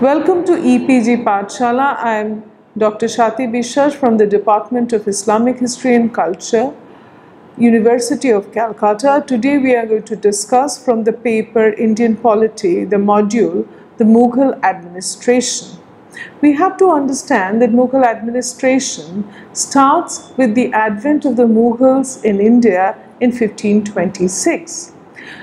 Welcome to EPG Pathshala. I am Dr. Shati Biswas from the Department of Islamic History and Culture, University of Calcutta. Today we are going to discuss from the paper Indian Polity, the module, the Mughal administration. We have to understand that Mughal administration starts with the advent of the Mughals in India in 1526.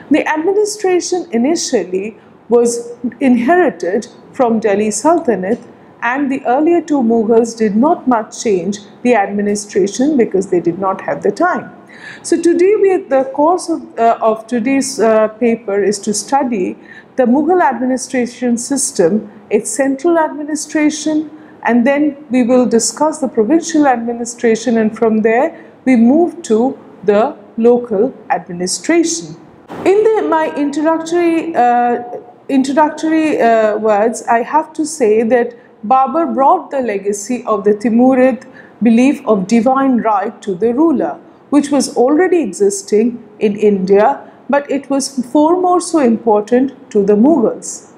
The administration initially was inherited from Delhi Sultanate and the earlier two Mughals did not much change the administration because they did not have the time. So today we, the course of, uh, of today's uh, paper is to study the Mughal administration system, its central administration and then we will discuss the provincial administration and from there we move to the local administration. In the, my introductory, uh, introductory uh, words, I have to say that Babur brought the legacy of the Timurid belief of divine right to the ruler, which was already existing in India, but it was far more so important to the Mughals.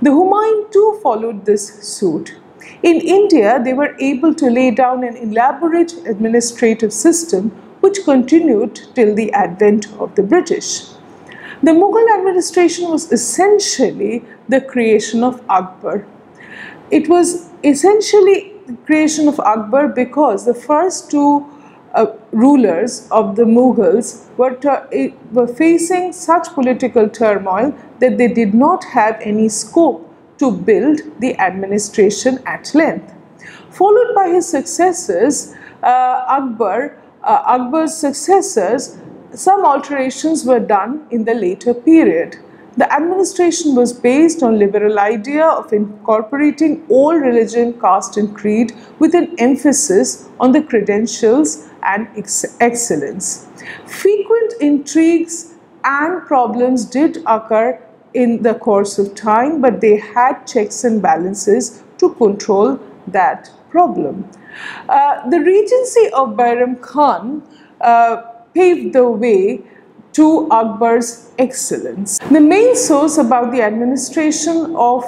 The Humayun too followed this suit. In India, they were able to lay down an elaborate administrative system which continued till the advent of the British. The Mughal administration was essentially the creation of Akbar. It was essentially the creation of Akbar because the first two uh, rulers of the Mughals were, were facing such political turmoil that they did not have any scope to build the administration at length. Followed by his successors, uh, Akbar, uh, Akbar's successors some alterations were done in the later period. The administration was based on liberal idea of incorporating all religion, caste and creed with an emphasis on the credentials and ex excellence. Frequent intrigues and problems did occur in the course of time but they had checks and balances to control that problem. Uh, the regency of Bairam Khan uh, paved the way to Akbar's excellence. The main source about the administration of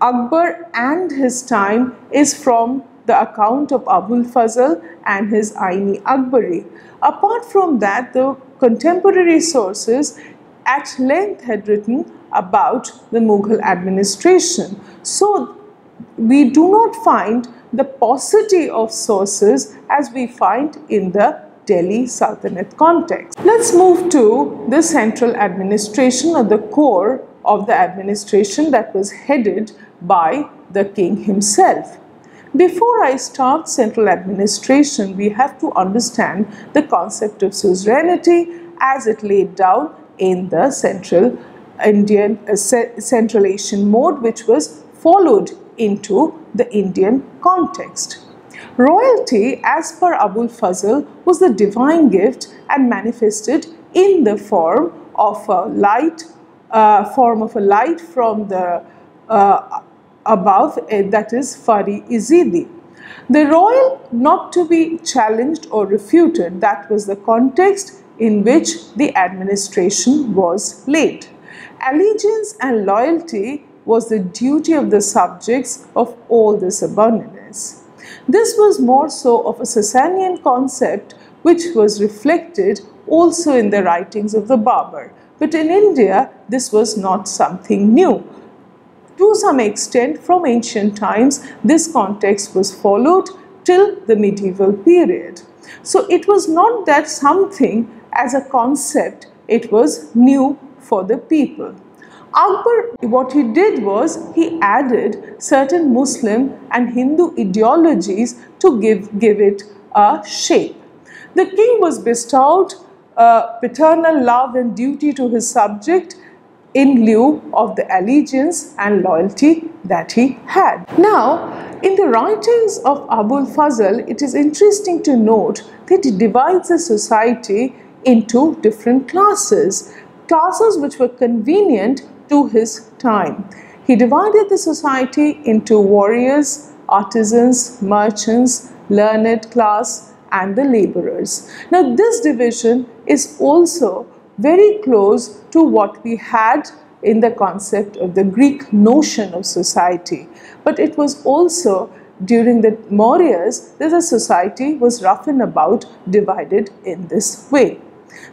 Akbar and his time is from the account of Abul Fazl and his Aini Akbari. Apart from that, the contemporary sources at length had written about the Mughal administration. So, we do not find the paucity of sources as we find in the Delhi Sultanate context. Let's move to the central administration or the core of the administration that was headed by the king himself. Before I start central administration, we have to understand the concept of suzerainty as it laid down in the central Indian uh, Central Asian mode which was followed into the Indian context. Royalty, as per Abul Fazl, was the divine gift and manifested in the form of a light, uh, form of a light from the uh, above, uh, that is Fari Izidi. The royal not to be challenged or refuted, that was the context in which the administration was laid. Allegiance and loyalty was the duty of the subjects of all the subordinates. This was more so of a Sasanian concept which was reflected also in the writings of the Babur. But in India, this was not something new. To some extent, from ancient times, this context was followed till the medieval period. So it was not that something as a concept, it was new for the people. Akbar, what he did was he added certain Muslim and Hindu ideologies to give, give it a shape. The king was bestowed uh, paternal love and duty to his subject in lieu of the allegiance and loyalty that he had. Now, in the writings of Abul Fazl, it is interesting to note that he divides the society into different classes. Classes which were convenient to his time. He divided the society into warriors, artisans, merchants, learned class and the laborers. Now this division is also very close to what we had in the concept of the Greek notion of society, but it was also during the Mauryas that the society was rough and about divided in this way.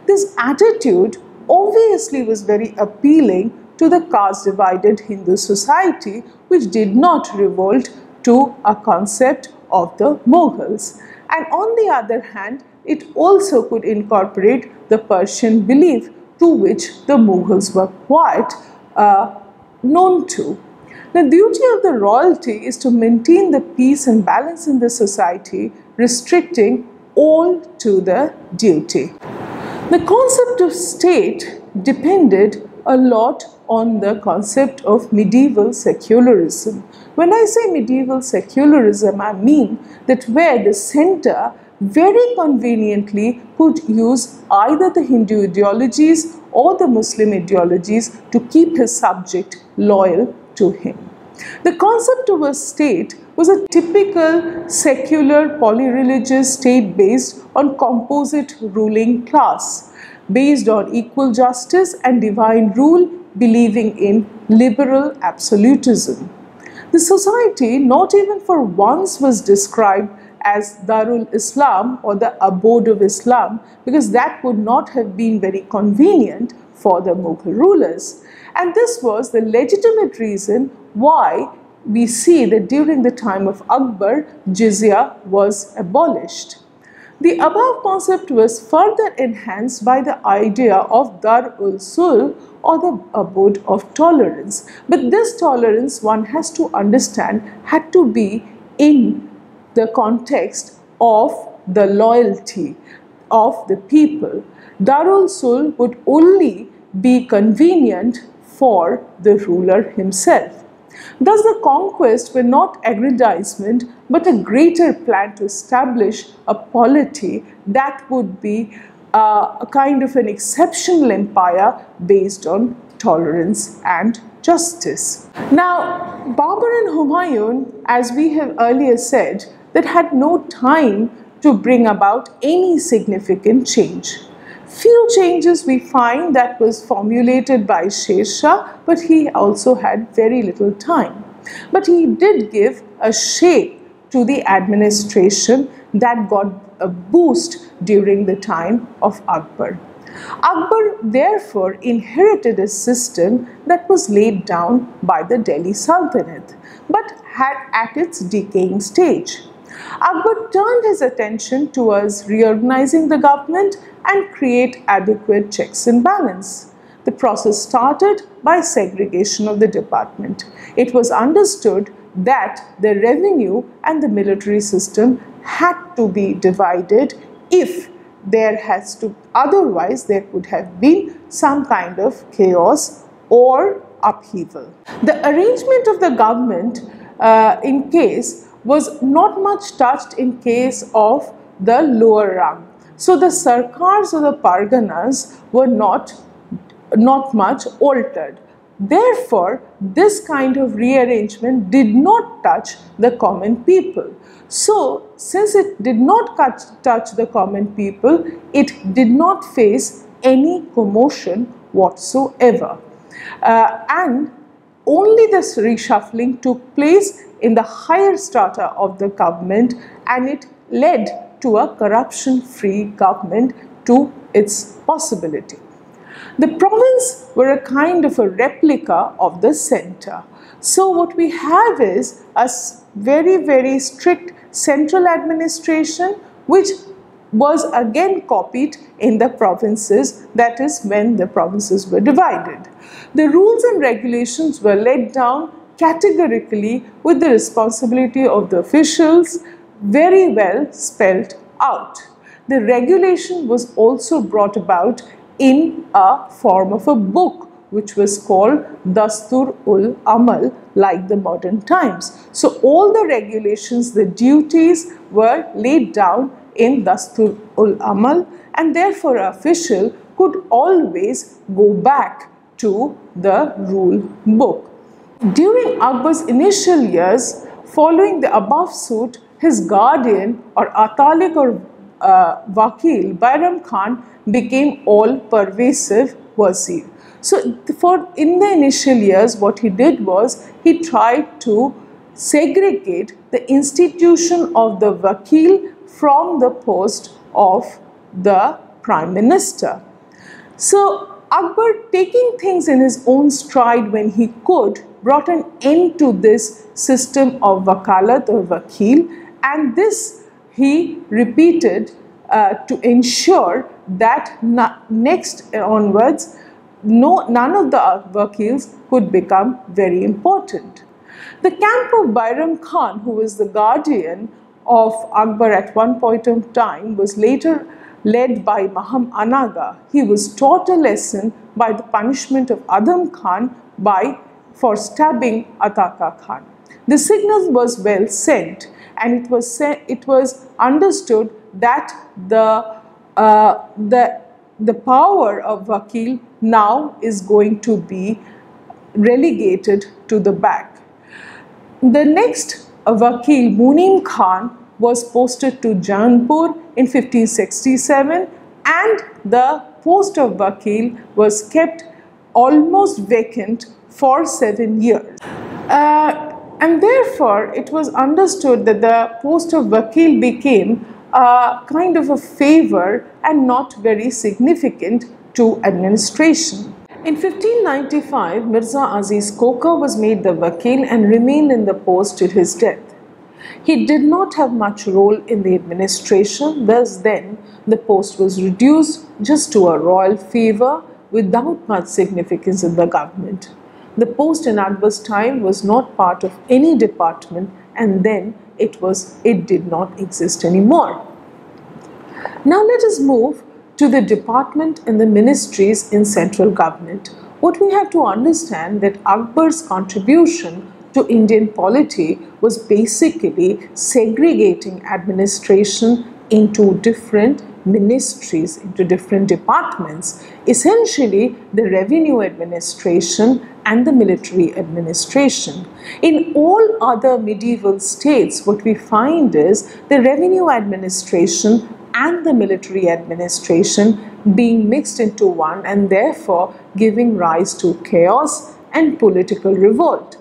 This attitude obviously was very appealing to the caste divided Hindu society which did not revolt to a concept of the Mughals. And on the other hand, it also could incorporate the Persian belief to which the Mughals were quite uh, known to. The duty of the royalty is to maintain the peace and balance in the society, restricting all to the duty. The concept of state depended a lot on the concept of medieval secularism. When I say medieval secularism, I mean that where the center very conveniently could use either the Hindu ideologies or the Muslim ideologies to keep his subject loyal to him. The concept of a state was a typical secular polyreligious state based on composite ruling class, based on equal justice and divine rule, believing in liberal absolutism. The society not even for once was described as Darul Islam or the abode of Islam because that would not have been very convenient for the Mughal rulers. And this was the legitimate reason why we see that during the time of Akbar, jizya was abolished. The above concept was further enhanced by the idea of Dar ul Sul or the abode of tolerance. But this tolerance, one has to understand, had to be in the context of the loyalty of the people. Darul Sul would only be convenient for the ruler himself. Thus, the conquest were not aggrandizement but a greater plan to establish a polity that would be uh, a kind of an exceptional empire based on tolerance and justice. Now, Babur and Humayun, as we have earlier said, that had no time to bring about any significant change. Few changes we find that was formulated by Sher but he also had very little time. But he did give a shape to the administration that got a boost during the time of Akbar. Akbar therefore inherited a system that was laid down by the Delhi Sultanate but had at its decaying stage. Akbar turned his attention towards reorganizing the government and create adequate checks and balance. The process started by segregation of the department. It was understood that the revenue and the military system had to be divided if there has to otherwise there could have been some kind of chaos or upheaval. The arrangement of the government uh, in case was not much touched in case of the lower rung. So the sarkars or the parganas were not, not much altered. Therefore, this kind of rearrangement did not touch the common people. So, since it did not touch the common people, it did not face any commotion whatsoever. Uh, and only this reshuffling took place in the higher strata of the government and it led to a corruption-free government to its possibility. The province were a kind of a replica of the center. So what we have is a very, very strict central administration which was again copied in the provinces, that is when the provinces were divided. The rules and regulations were laid down categorically with the responsibility of the officials very well spelled out. The regulation was also brought about in a form of a book which was called Dastur ul Amal like the modern times. So all the regulations, the duties were laid down in Dastur ul Amal and therefore official could always go back to the rule book. During Akbar's initial years, following the above suit, his guardian or Atalik or uh, Vakil, Bairam Khan became all pervasive wazir. So for in the initial years what he did was he tried to segregate the institution of the Vakil from the post of the Prime Minister. So Akbar taking things in his own stride when he could brought an end to this system of wakalat or vakil and this he repeated uh, to ensure that next onwards no, none of the vakils could become very important. The camp of Bairam Khan who was the guardian of Akbar at one point in time was later led by Maham Anaga. He was taught a lesson by the punishment of Adham Khan by for stabbing Ataka Khan. The signal was well sent and it was, it was understood that the, uh, the, the power of Vakil now is going to be relegated to the back. The next Vakil, Munim Khan, was posted to Jaunpur in 1567 and the post of Vakil was kept almost vacant for seven years. Uh, and therefore, it was understood that the post of Vakil became a kind of a favor and not very significant to administration. In 1595, Mirza Aziz Kokar was made the Vakil and remained in the post till his death. He did not have much role in the administration, thus then the post was reduced just to a royal favour without much significance in the government. The post in Akbar's time was not part of any department and then it was it did not exist anymore. Now let us move to the department and the ministries in central government. What we have to understand that Akbar's contribution to Indian polity was basically segregating administration into different ministries, into different departments. Essentially, the revenue administration and the military administration. In all other medieval states, what we find is the revenue administration and the military administration being mixed into one and therefore giving rise to chaos and political revolt.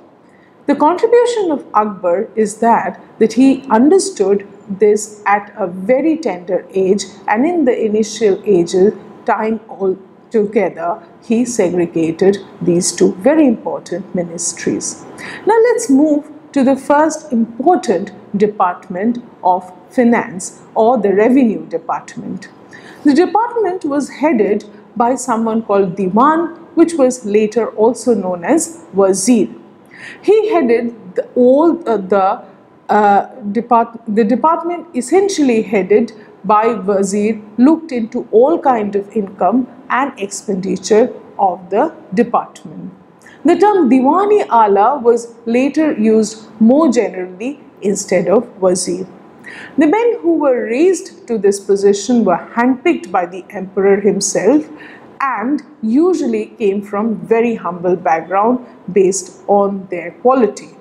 The contribution of Akbar is that, that he understood this at a very tender age and in the initial ages, time all together, he segregated these two very important ministries. Now let's move to the first important department of finance or the revenue department. The department was headed by someone called Diwan which was later also known as Wazir. He headed the, all uh, the uh, depart the department essentially headed by Wazir looked into all kind of income and expenditure of the department. The term Diwani Ala was later used more generally instead of Wazir. The men who were raised to this position were handpicked by the emperor himself and usually came from very humble background based on their quality.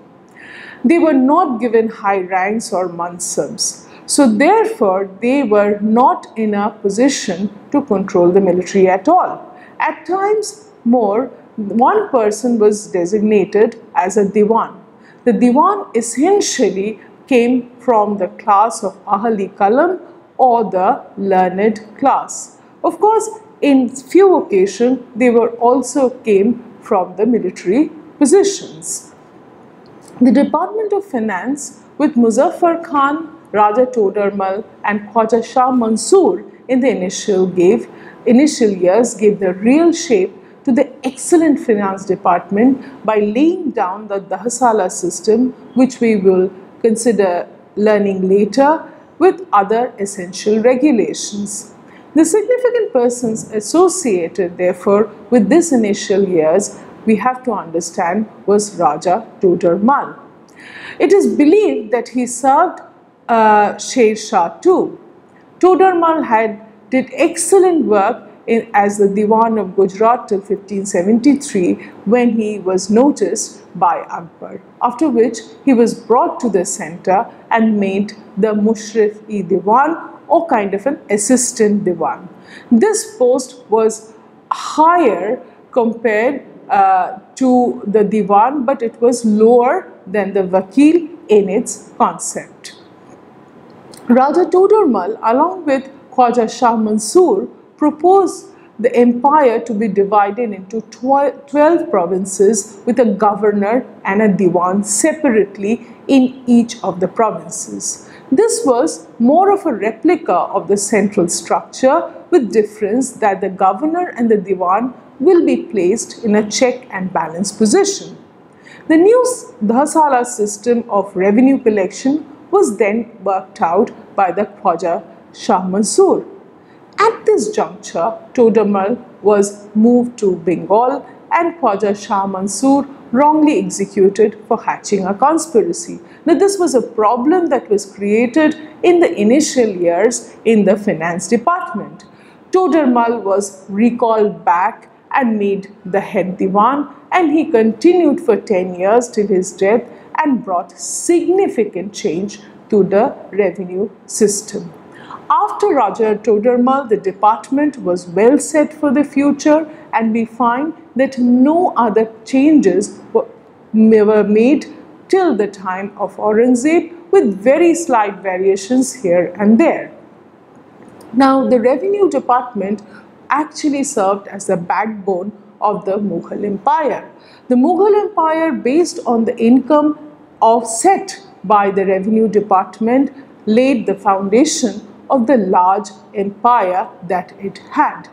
They were not given high ranks or mansabs. So therefore, they were not in a position to control the military at all. At times more, one person was designated as a diwan. The diwan essentially came from the class of Ahli Kalam or the learned class. Of course, in few occasions, they were also came from the military positions. The Department of Finance with Muzaffar Khan, Raja Todarmal and Khwaja Shah Mansoor in the initial gave initial years gave the real shape to the excellent finance department by laying down the Dahsala system which we will consider learning later with other essential regulations. The significant persons associated therefore with this initial years we have to understand was Raja Todar Mal. It is believed that he served uh, Sher Shah too. Todar Mal had did excellent work in, as the Diwan of Gujarat till 1573 when he was noticed by Akbar, after which he was brought to the center and made the Mushrif-e Diwan or kind of an assistant diwan. This post was higher compared uh, to the diwan but it was lower than the vakil in its concept. Raja Todermal along with Khwaja Shah Mansur, proposed the empire to be divided into 12 provinces with a governor and a diwan separately in each of the provinces. This was more of a replica of the central structure with difference that the governor and the diwan will be placed in a check and balance position. The new Dahsala system of revenue collection was then worked out by the Khwaja Shah Mansoor. At this juncture, Todermal was moved to Bengal and Khwaja Shah Mansoor wrongly executed for hatching a conspiracy. Now this was a problem that was created in the initial years in the finance department. Todermal was recalled back and made the head diwan and he continued for 10 years till his death and brought significant change to the revenue system. After Raja Todermal, the department was well set for the future and we find that no other changes were, were made till the time of Aurangzeb with very slight variations here and there. Now the revenue department actually served as the backbone of the Mughal Empire. The Mughal Empire based on the income offset by the revenue department laid the foundation of the large empire that it had.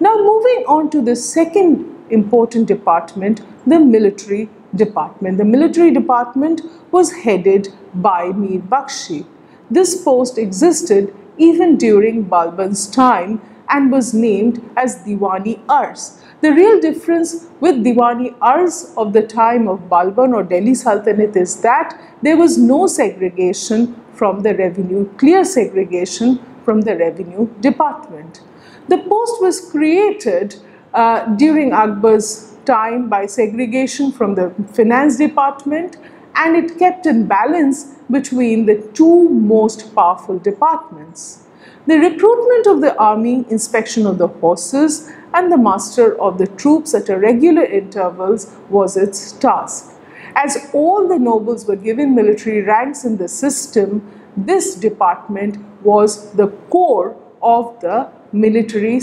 Now moving on to the second important department, the military department. The military department was headed by Mir Bakshi. This post existed even during Balban's time and was named as Diwani Ars. The real difference with Diwani Ars of the time of Balban or Delhi Sultanate is that there was no segregation from the revenue, clear segregation from the revenue department. The post was created uh, during Akbar's time by segregation from the finance department and it kept in balance between the two most powerful departments. The recruitment of the army, inspection of the horses and the muster of the troops at regular intervals was its task. As all the nobles were given military ranks in the system, this department was the core of the military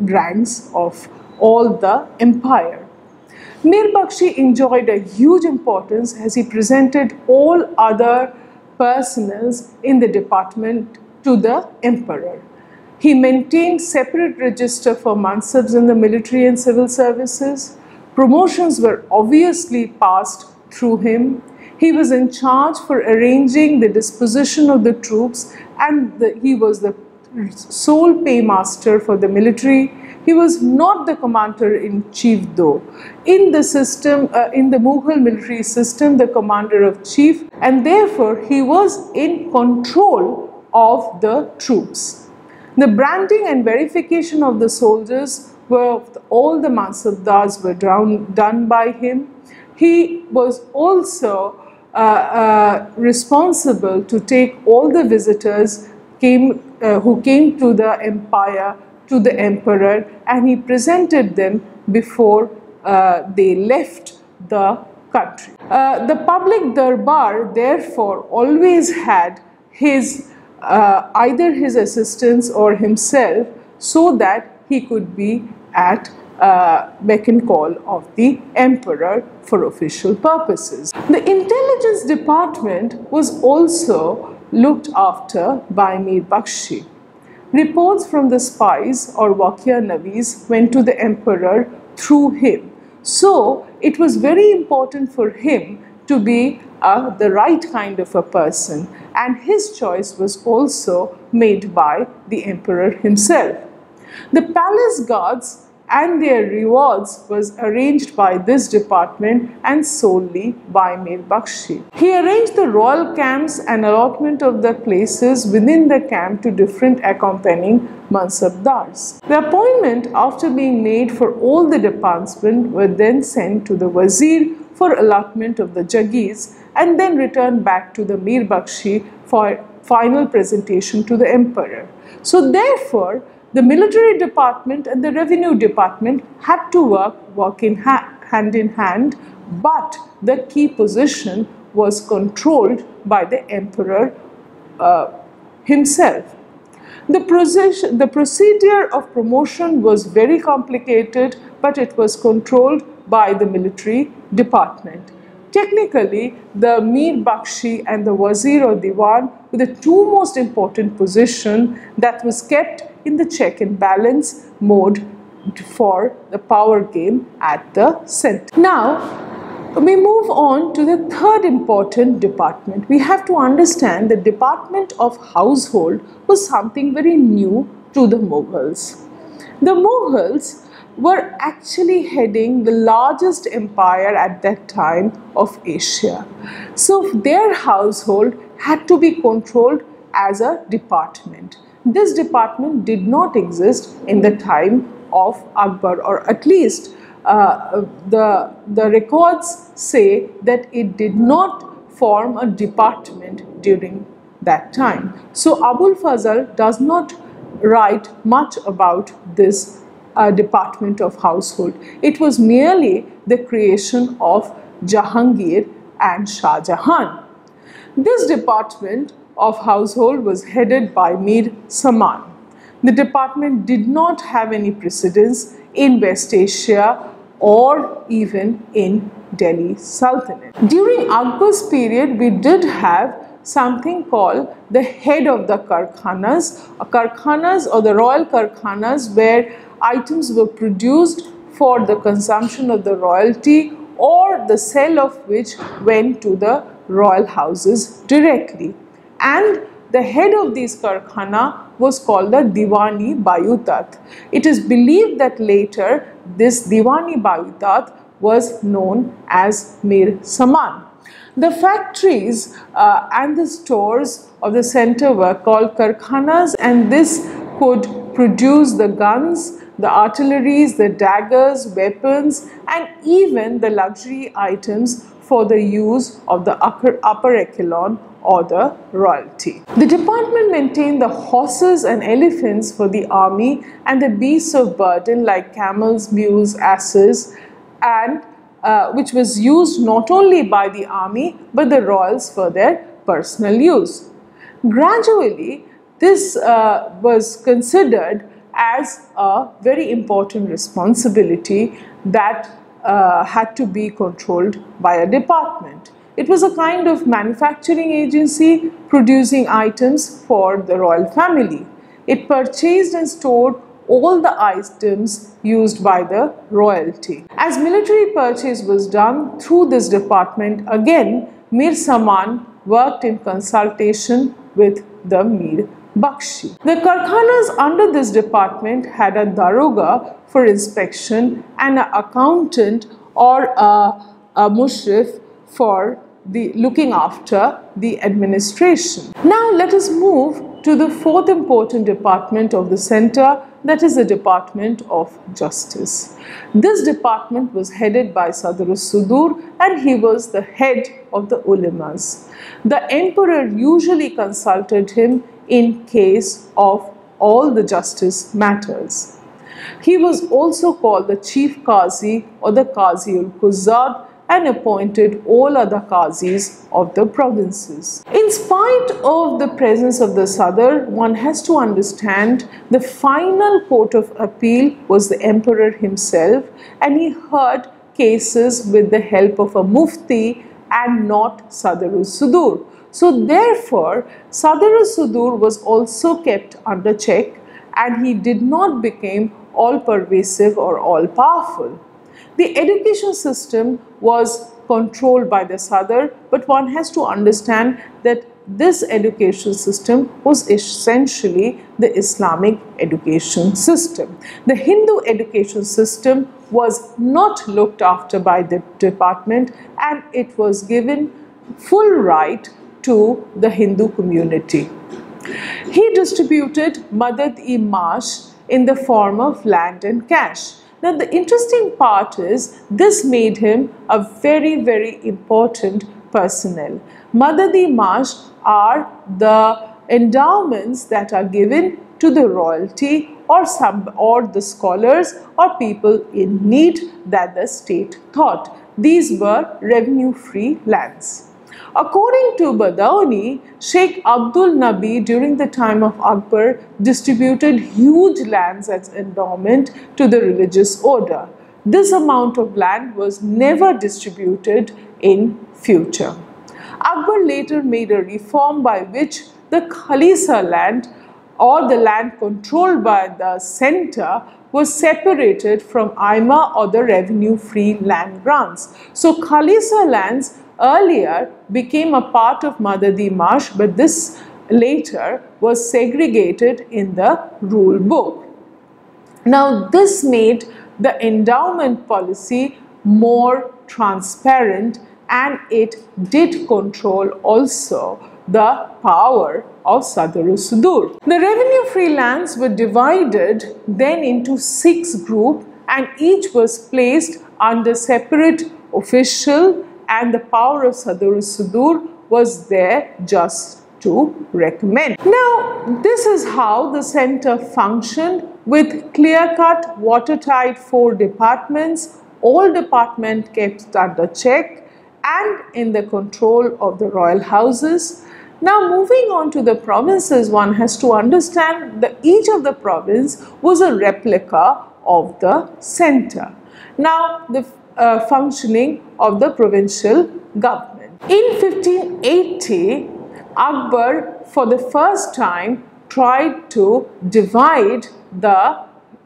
ranks of all the empire. Mir Bakshi enjoyed a huge importance as he presented all other personals in the department to the emperor. He maintained separate register for mansabs in the military and civil services. Promotions were obviously passed through him. He was in charge for arranging the disposition of the troops and the, he was the sole paymaster for the military. He was not the commander-in-chief though. In the system, uh, in the Mughal military system, the commander-of-chief and therefore he was in control of the troops. The branding and verification of the soldiers were all the mansabdars were done by him. He was also uh, uh, responsible to take all the visitors came, uh, who came to the empire to the emperor and he presented them before uh, they left the country. Uh, the public darbar therefore always had his uh, either his assistants or himself so that he could be at uh, beck and call of the emperor for official purposes. The intelligence department was also looked after by Mir Bakshi. Reports from the spies or Wakia Navis went to the emperor through him. So it was very important for him to be uh, the right kind of a person and his choice was also made by the emperor himself. The palace guards and their rewards was arranged by this department and solely by Mir Bakshi. He arranged the royal camps and allotment of the places within the camp to different accompanying mansabdars. The appointment after being made for all the departments were then sent to the wazir for allotment of the jagirs and then returned back to the Mir Bakshi for final presentation to the emperor. So therefore, the military department and the revenue department had to work, work in ha hand in hand, but the key position was controlled by the emperor uh, himself. The, the procedure of promotion was very complicated, but it was controlled by the military department. Technically, the Mir Bakshi and the Wazir or Diwan were the two most important position that was kept in the check and balance mode for the power game at the center. Now, we move on to the third important department. We have to understand the department of household was something very new to the Mughals. The Mughals were actually heading the largest empire at that time of Asia. So their household had to be controlled as a department. This department did not exist in the time of Akbar or at least uh, the, the records say that it did not form a department during that time. So Abul Fazl does not write much about this uh, department of household. It was merely the creation of Jahangir and Shah Jahan. This department of household was headed by Mir Saman. The department did not have any precedence in West Asia or even in Delhi Sultanate. During Akbar's period, we did have something called the head of the karkhanas, karkhanas or the royal karkhanas where items were produced for the consumption of the royalty or the sale of which went to the royal houses directly. And the head of these karkhana was called the Diwani Bayutat. It is believed that later this Diwani Bayutat was known as Mir Saman. The factories uh, and the stores of the center were called karkhanas and this could produce the guns, the artilleries, the daggers, weapons and even the luxury items for the use of the upper, upper echelon or the royalty. The department maintained the horses and elephants for the army and the beasts of burden like camels, mules, asses and uh, which was used not only by the army but the royals for their personal use. Gradually, this uh, was considered as a very important responsibility that uh, had to be controlled by a department. It was a kind of manufacturing agency producing items for the royal family. It purchased and stored all the items used by the royalty. As military purchase was done through this department, again Mir Saman worked in consultation with the Mir Bakshi. The karkhanas under this department had a daroga for inspection and an accountant or a, a mushrif for the looking after the administration. Now let us move to the fourth important department of the center that is the Department of Justice. This department was headed by Sadr Sudur and he was the head of the ulemas. The emperor usually consulted him in case of all the justice matters. He was also called the chief qazi or the qazi ul-quzzat and appointed all other qazis of the provinces. In spite of the presence of the Sadr, one has to understand the final court of appeal was the emperor himself and he heard cases with the help of a mufti and not Sadr sudur So therefore, Sadr sudur was also kept under check and he did not become all pervasive or all powerful. The education system was controlled by the Sadr, but one has to understand that this education system was essentially the Islamic education system. The Hindu education system was not looked after by the department and it was given full right to the Hindu community. He distributed Madad-e-Mash in the form of land and cash. Now the interesting part is this made him a very very important personnel. Madadi Mash are the endowments that are given to the royalty or some or the scholars or people in need that the state thought. These were revenue free lands. According to Badauni, Sheikh Abdul Nabi during the time of Akbar distributed huge lands as endowment to the religious order. This amount of land was never distributed in future. Akbar later made a reform by which the Khalisa land or the land controlled by the center was separated from Aima or the revenue free land grants. So Khalisa lands earlier became a part of Madadi Mash but this later was segregated in the rule book. Now this made the endowment policy more transparent and it did control also the power of Sadr Sudur. The revenue free lands were divided then into six groups and each was placed under separate official and the power of Sadr Sudur was there just to recommend. Now, this is how the center functioned with clear-cut, watertight four departments, all department kept under check and in the control of the royal houses. Now moving on to the provinces, one has to understand that each of the province was a replica of the center. Now the uh, functioning of the provincial government. In 1580, Akbar for the first time tried to divide the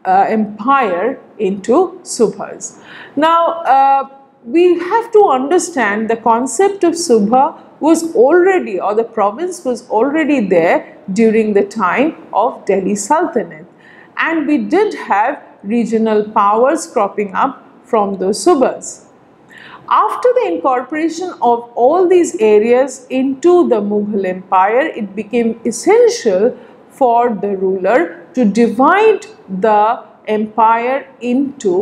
uh, empire into subhas. Now, uh, we have to understand the concept of subha was already or the province was already there during the time of Delhi Sultanate and we did have regional powers cropping up from the subhas. After the incorporation of all these areas into the Mughal Empire, it became essential for the ruler to divide the empire into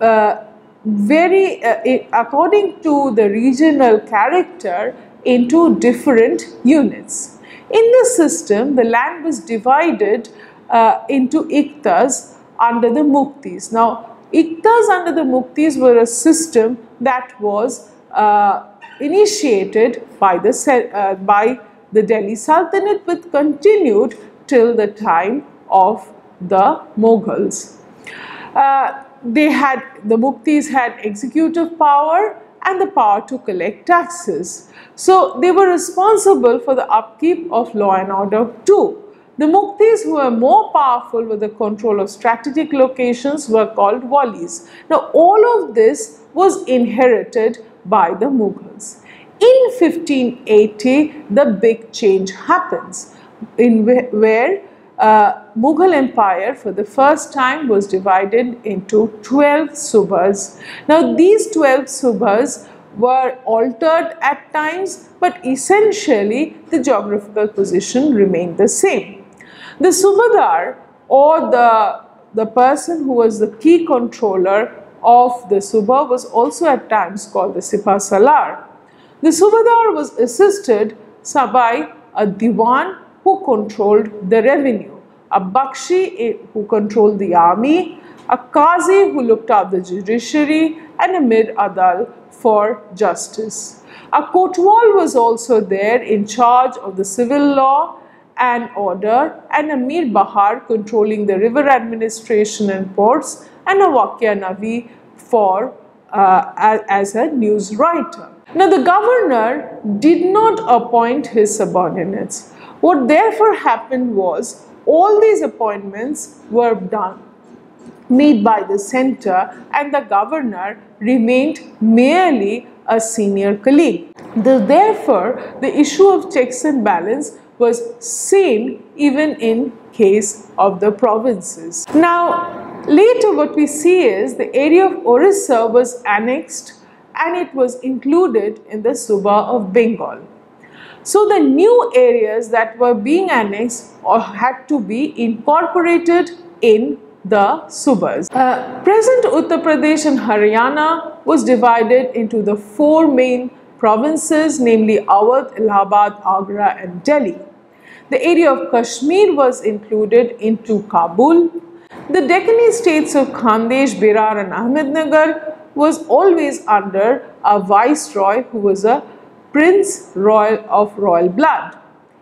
uh, very, uh, according to the regional character, into different units. In this system, the land was divided uh, into iktas under the muktis. Now, iktas under the muktis were a system that was uh, initiated by the, uh, by the Delhi Sultanate but continued till the time of the Mughals. Uh, they had, the muktis had executive power and the power to collect taxes. So they were responsible for the upkeep of law and order too. The Muktis who were more powerful with the control of strategic locations were called walis. Now all of this was inherited by the Mughals. In 1580, the big change happens in where uh, Mughal Empire for the first time was divided into 12 subhas. Now these 12 subhas were altered at times but essentially the geographical position remained the same. The Subadar or the, the person who was the key controller of the suba was also at times called the Sipah Salar. The Subadar was assisted by a Diwan who controlled the revenue, a Bakshi eh, who controlled the army, a Qazi who looked after the judiciary and a Mir Adal for justice. A Kotwal was also there in charge of the civil law and order and Amir Bahar controlling the river administration and ports and a Navi for uh, as a news writer. Now the governor did not appoint his subordinates. What therefore happened was all these appointments were done made by the center and the governor remained merely a senior colleague. The, therefore, the issue of checks and balance was same even in case of the provinces. Now, later what we see is the area of Orissa was annexed and it was included in the Suba of Bengal. So the new areas that were being annexed or had to be incorporated in the Subas. Uh, present Uttar Pradesh and Haryana was divided into the four main provinces namely Awadh, Allahabad, Agra and Delhi. The area of Kashmir was included into Kabul. The Deccani states of Khandesh, Berar and Ahmednagar was always under a viceroy who was a prince royal of royal blood.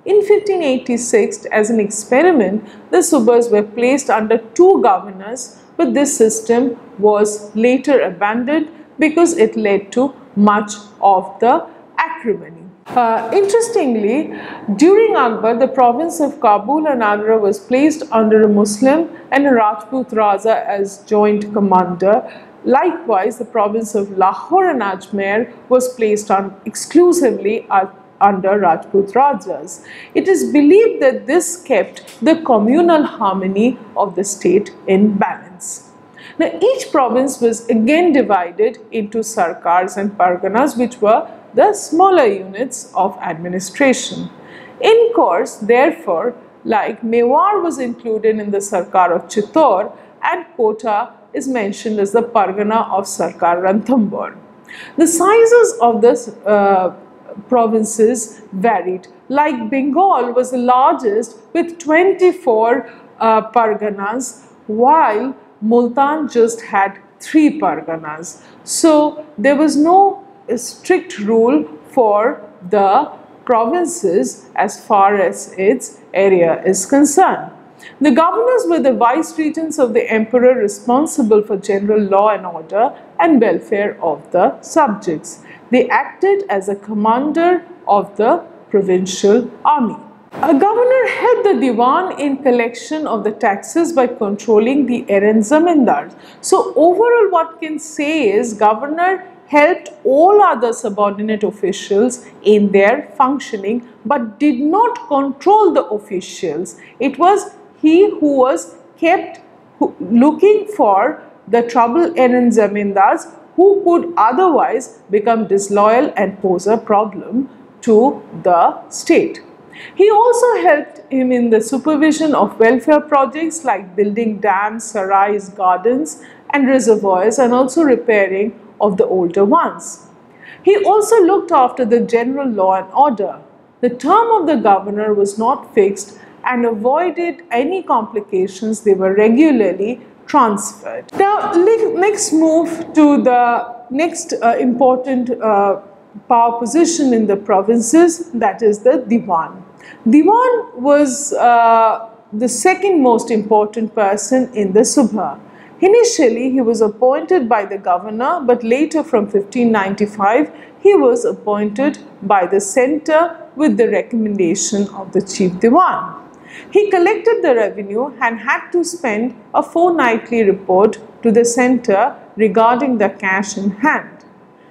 In 1586, as an experiment, the Subas were placed under two governors, but this system was later abandoned because it led to much of the acrimony. Uh, interestingly, during Akbar, the province of Kabul and Agra was placed under a Muslim and a Rajput Raja as joint commander. Likewise, the province of Lahore and Ajmer was placed on exclusively under Rajput Rajas. It is believed that this kept the communal harmony of the state in balance. Now, each province was again divided into sarkars and parganas, which were the smaller units of administration. In course, therefore, like Mewar was included in the Sarkar of Chittor and Kota is mentioned as the Pargana of Sarkar Ranthambore. The sizes of the uh, provinces varied. Like Bengal was the largest with 24 uh, Parganas while Multan just had 3 Parganas. So there was no strict rule for the provinces as far as its area is concerned. The governors were the vice regents of the emperor responsible for general law and order and welfare of the subjects. They acted as a commander of the provincial army. A governor helped the diwan in collection of the taxes by controlling the errand zamindars. So overall what can say is governor helped all other subordinate officials in their functioning but did not control the officials. It was he who was kept looking for the trouble errand zamindars who could otherwise become disloyal and pose a problem to the state. He also helped him in the supervision of welfare projects like building dams, sarais, gardens and reservoirs and also repairing of the older ones. He also looked after the general law and order. The term of the governor was not fixed and avoided any complications. They were regularly transferred. Now, next move to the next uh, important uh, power position in the provinces, that is the Diwan. Diwan was uh, the second most important person in the Subha. Initially, he was appointed by the governor, but later from 1595, he was appointed by the centre with the recommendation of the chief diwan. He collected the revenue and had to spend a fortnightly report to the centre regarding the cash in hand.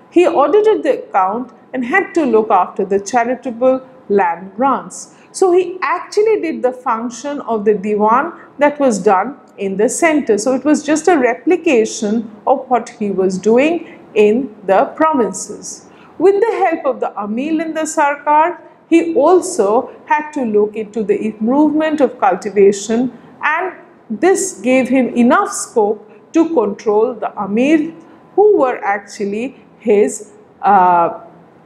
He audited the account and had to look after the charitable land grants. So he actually did the function of the diwan that was done in the center. So it was just a replication of what he was doing in the provinces. With the help of the Amil in the Sarkar, he also had to look into the improvement of cultivation and this gave him enough scope to control the Amir who were actually his, uh,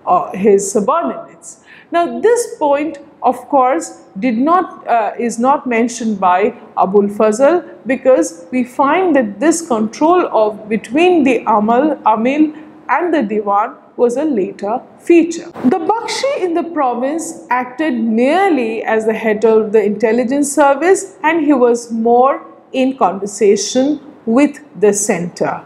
uh, his subordinates. Now this point of course did not uh, is not mentioned by Abul Fazl because we find that this control of between the Amal, Amil and the Diwan was a later feature. The Bakshi in the province acted merely as the head of the intelligence service and he was more in conversation with the center.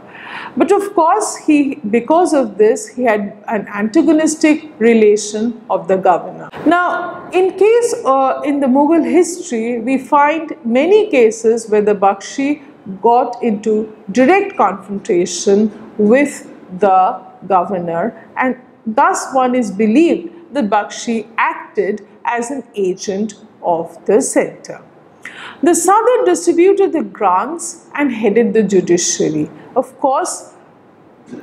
But of course, he, because of this, he had an antagonistic relation of the governor. Now, in case uh, in the Mughal history, we find many cases where the Bakshi got into direct confrontation with the governor and thus one is believed that Bakshi acted as an agent of the center. The Sadr distributed the grants and headed the judiciary. Of course,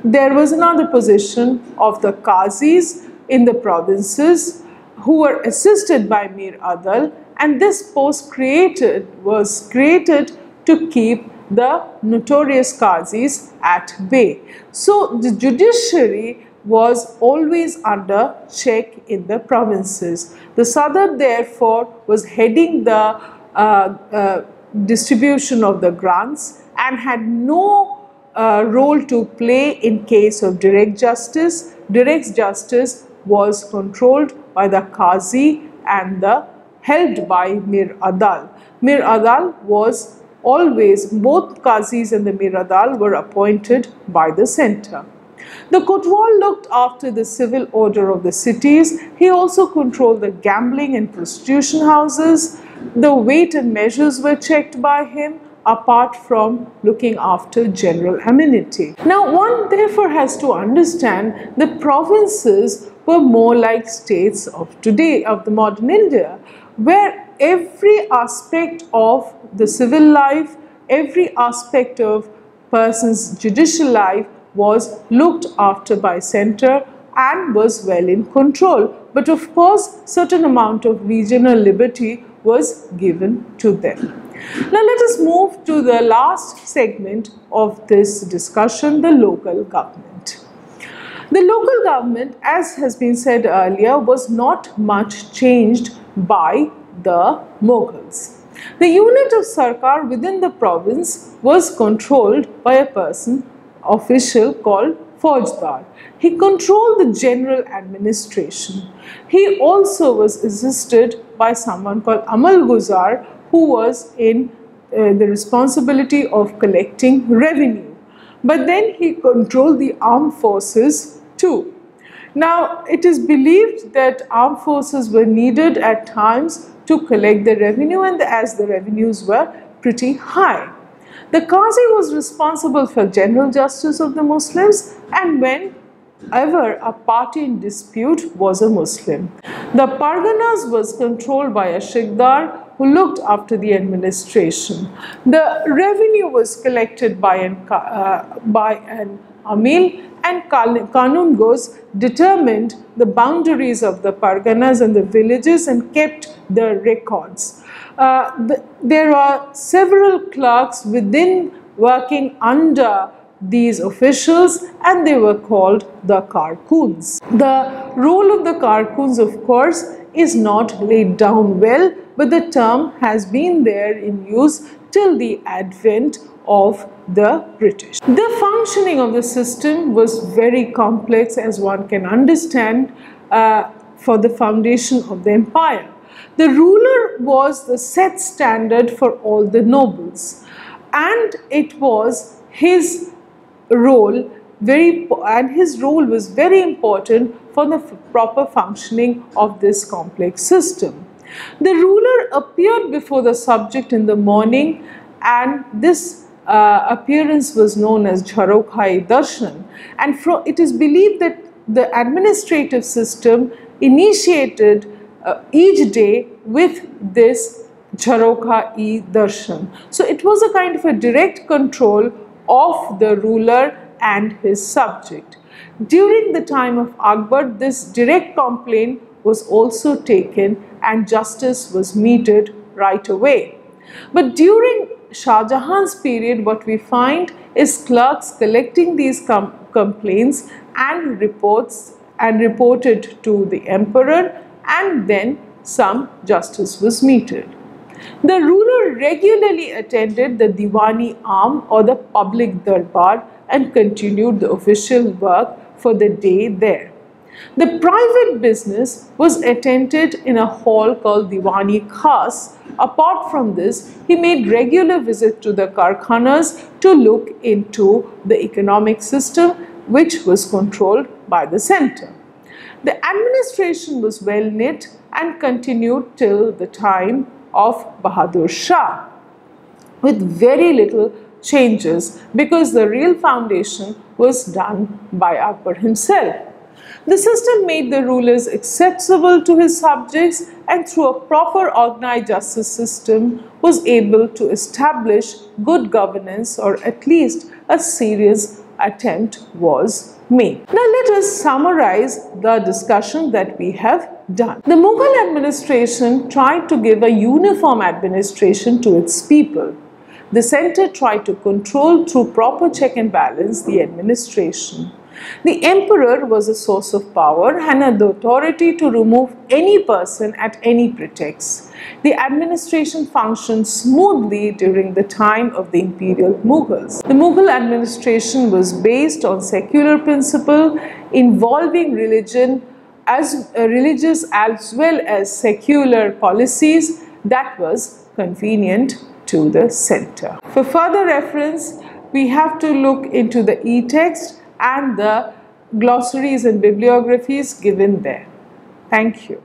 there was another position of the Qazis in the provinces who were assisted by Mir Adal and this post created was created to keep the notorious Qazis at bay. So the judiciary was always under check in the provinces. The Sadr therefore was heading the distribution of the grants and had no uh, role to play in case of direct justice. Direct justice was controlled by the Qazi and the held by Mir Adal. Mir Adal was always, both Qazis and the Mir Adal were appointed by the center. The Kotwal looked after the civil order of the cities. He also controlled the gambling and prostitution houses. The weight and measures were checked by him apart from looking after general amenity. Now one therefore has to understand the provinces were more like states of today, of the modern India, where every aspect of the civil life, every aspect of person's judicial life was looked after by center and was well in control. But of course, certain amount of regional liberty was given to them. Now let us move to the last segment of this discussion, the local government. The local government, as has been said earlier, was not much changed by the Mughals. The unit of Sarkar within the province was controlled by a person official called Faujdar. He controlled the general administration. He also was assisted by someone called Amal Guzar who was in uh, the responsibility of collecting revenue. But then he controlled the armed forces too. Now, it is believed that armed forces were needed at times to collect the revenue and as the revenues were pretty high. The Qazi was responsible for general justice of the Muslims and whenever a party in dispute was a Muslim. The Parganas was controlled by a Shikdar who looked after the administration. The revenue was collected by an, uh, by an Amil and Kanungos determined the boundaries of the Parganas and the villages and kept the records. Uh, the, there are several clerks within working under these officials and they were called the Karkuns. The role of the Karkuns of course is not laid down well but the term has been there in use till the advent of the British. The functioning of the system was very complex as one can understand uh, for the foundation of the empire. The ruler was the set standard for all the nobles and it was his role very and his role was very important for the proper functioning of this complex system. The ruler appeared before the subject in the morning and this uh, appearance was known as Jharokhai Darshan and it is believed that the administrative system initiated uh, each day with this Jharokha e Darshan. So it was a kind of a direct control of the ruler and his subject. During the time of Akbar, this direct complaint was also taken and justice was meted right away. But during Shah Jahan's period, what we find is clerks collecting these com complaints and reports and reported to the emperor and then some justice was meted. The ruler regularly attended the Diwani Am or the public darbar and continued the official work for the day there. The private business was attended in a hall called Diwani Khas. Apart from this, he made regular visits to the karkhanas to look into the economic system which was controlled by the center. The administration was well knit and continued till the time of Bahadur Shah with very little changes because the real foundation was done by Akbar himself. The system made the rulers accessible to his subjects and through a proper organized justice system was able to establish good governance or at least a serious attempt was Now let us summarize the discussion that we have done. The Mughal administration tried to give a uniform administration to its people. The center tried to control through proper check and balance the administration. The emperor was a source of power and had the authority to remove any person at any pretext. The administration functioned smoothly during the time of the imperial Mughals. The Mughal administration was based on secular principle involving religion as uh, religious as well as secular policies that was convenient to the center. For further reference, we have to look into the e-text and the glossaries and bibliographies given there. Thank you.